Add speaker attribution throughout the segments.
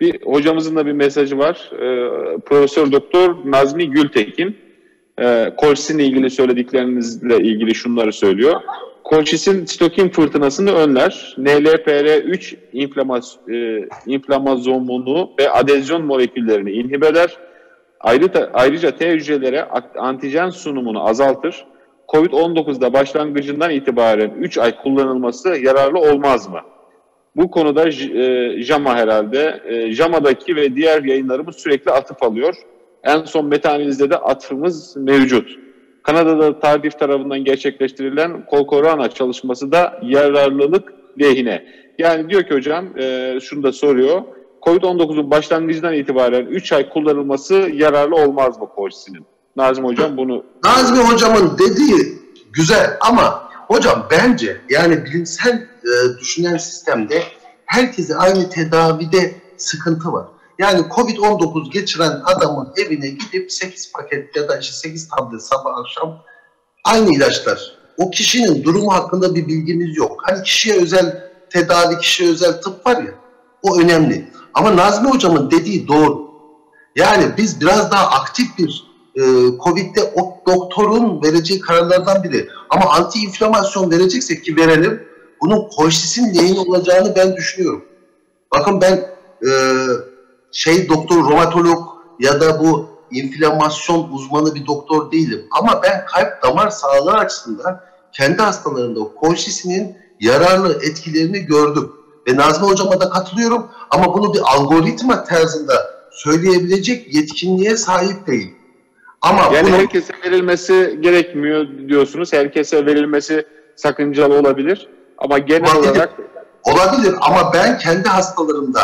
Speaker 1: Bir hocamızın da bir mesajı var. Ee, Profesör Doktor Nazmi Gültekin. Ee, Kolşis'in ilgili söylediklerinizle ilgili şunları söylüyor. Kolşis'in sitokin fırtınasını önler. NLPR3 inflamaz, e, inflamazomunu ve adezyon moleküllerini inhib eder. Ayrıca, ayrıca T hücrelere antijen sunumunu azaltır. COVID-19'da başlangıcından itibaren 3 ay kullanılması yararlı olmaz mı? Bu konuda e, JAMA herhalde, e, JAMA'daki ve diğer yayınlarımız sürekli atıf alıyor. En son metanizde de atıfımız mevcut. Kanada'da Tardif tarafından gerçekleştirilen Kolkorana çalışması da yararlılık lehine. Yani diyor ki hocam, e, şunu da soruyor. Covid-19'un başlangıcından itibaren 3 ay kullanılması yararlı olmaz mı koşisinin? Nazım hocam bunu...
Speaker 2: Nazmi hocamın dediği güzel ama hocam bence yani bilimsel e, düşünen sistemde herkese aynı tedavide sıkıntı var. Yani Covid-19 geçiren adamın evine gidip 8 paket ya da işte 8 tablet sabah akşam aynı ilaçlar. O kişinin durumu hakkında bir bilgimiz yok. Hani kişiye özel tedavi, kişiye özel tıp var ya o önemli. Ama Nazmi hocamın dediği doğru. Yani biz biraz daha aktif bir e, Covid'de o doktorun vereceği kararlardan biri. Ama anti inflamasyon vereceksek ki verelim, bunun koşisin neyin olacağını ben düşünüyorum. Bakın ben e, şey doktor, romatolog ya da bu inflamasyon uzmanı bir doktor değilim. Ama ben kalp damar sağlığı açısından kendi hastalarında koşisinin yararlı etkilerini gördüm. Ve Nazmi hocama da katılıyorum ama bunu bir algoritma tarzında söyleyebilecek yetkinliğe sahip değil.
Speaker 1: Ama yani bunu... herkese verilmesi gerekmiyor diyorsunuz. Herkese verilmesi sakıncalı olabilir. Ama genel olabilir. olarak...
Speaker 2: Olabilir ama ben kendi hastalarımda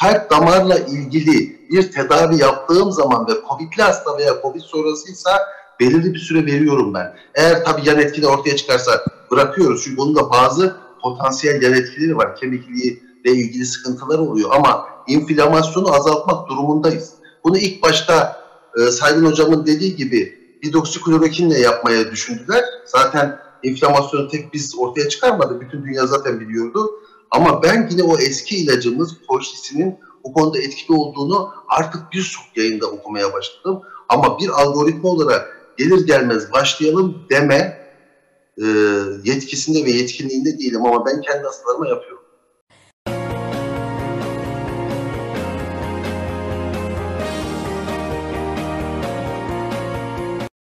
Speaker 2: kalp damarla ilgili bir tedavi yaptığım zaman ve COVID'li hasta veya COVID sonrasıysa belirli bir süre veriyorum ben. Eğer tabii yan etki de ortaya çıkarsa bırakıyoruz. Çünkü bunun da bazı potansiyel yan etkileri var. Kemikliği ile ilgili sıkıntılar oluyor ama inflamasyonu azaltmak durumundayız. Bunu ilk başta e, Saygın Hocam'ın dediği gibi hidroksiklorokinle yapmaya düşündüler. Zaten inflamasyonu tek biz ortaya çıkarmadı. Bütün dünya zaten biliyordu. Ama ben yine o eski ilacımız Koşlisinin bu konuda etkili olduğunu artık birçok yayında okumaya başladım. Ama bir algoritma olarak gelir gelmez başlayalım deme e, yetkisinde ve yetkinliğinde değilim ama ben kendi hastalarıma yapıyorum.